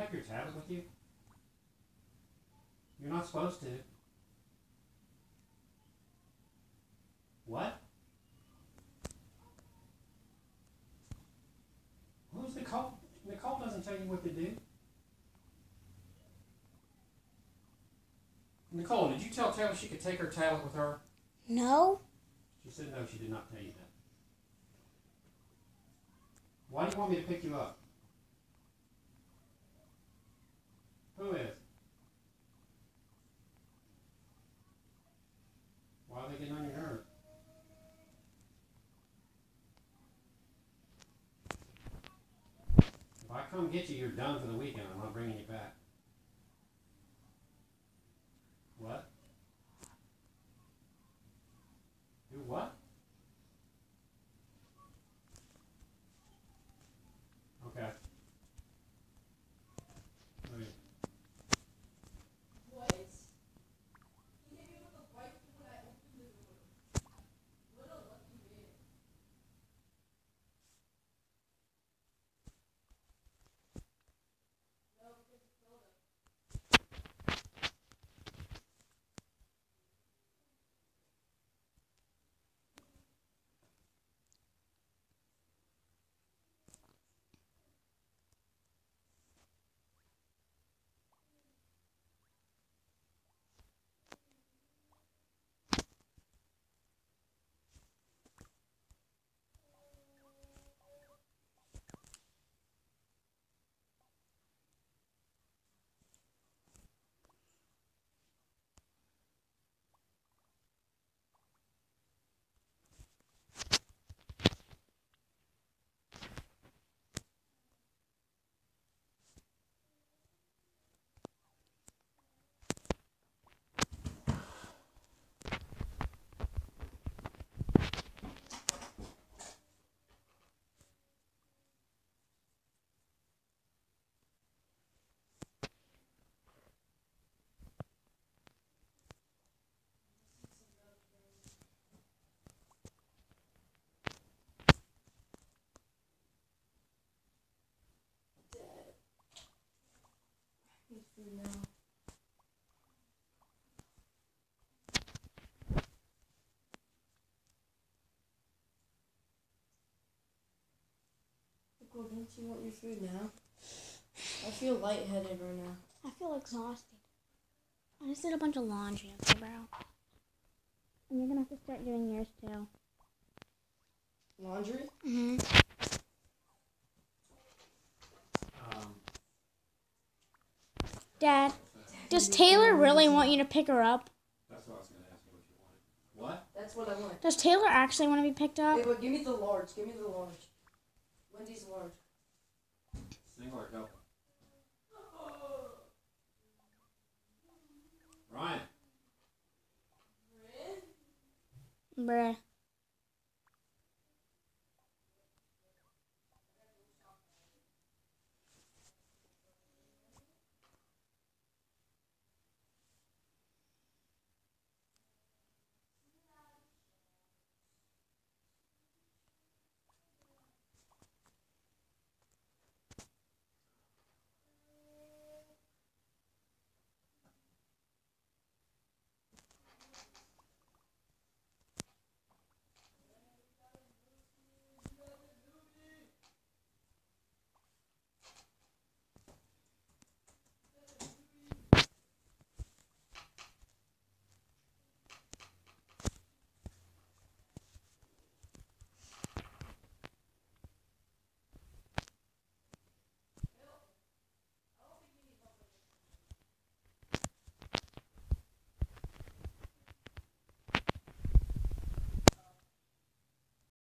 have your tablet with you? You're not supposed to. What? Who's Nicole? Nicole doesn't tell you what to do. Nicole, did you tell Taylor she could take her tablet with her? No. She said no, she did not tell you that. Why do you want me to pick you up? Come get you, you're done for the weekend. I'm not bringing you back. What? Do what? Okay. Wait. Don't you want your food now? I feel lightheaded right now. I feel exhausted. I just did a bunch of laundry, okay, bro? And you're gonna have to start doing yours too. Laundry? Mm-hmm. Um, Dad, does Taylor really want you to pick her up? that's what I was going to ask you what you wanted. What? That's what I want. Does Taylor actually want to be picked up? Hey, but give me the large. Give me the large. Wendy's large. Single or double? Ryan. Bruh.